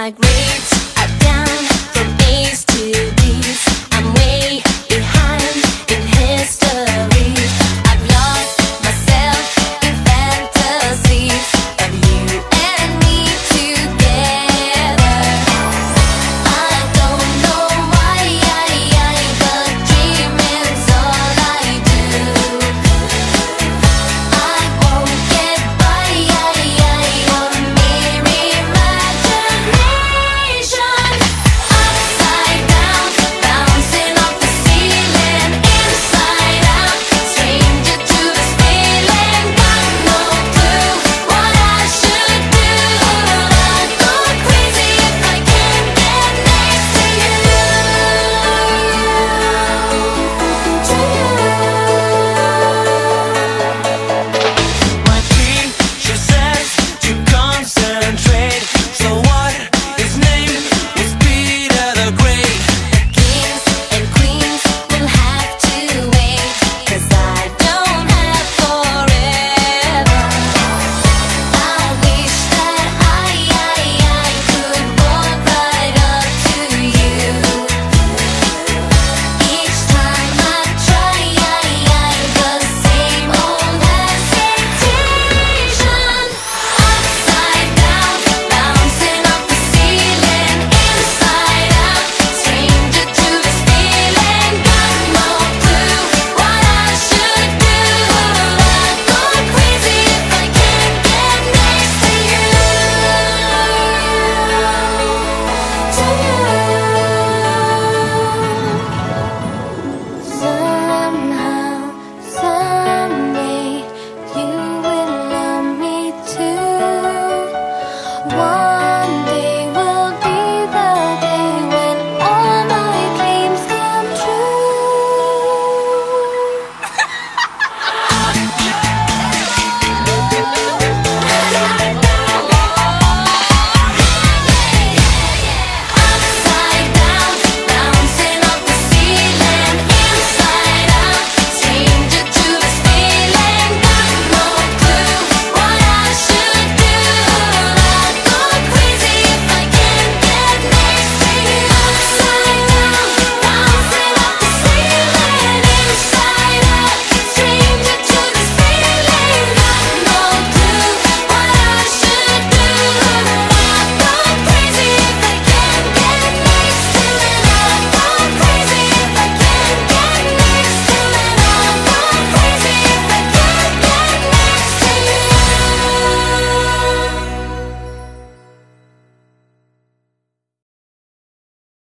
Like green